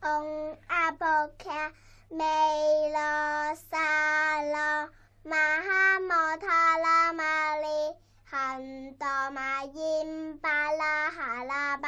嗡阿波卡梅罗萨罗玛哈摩塔拉玛利汉多玛因巴拉哈拉巴。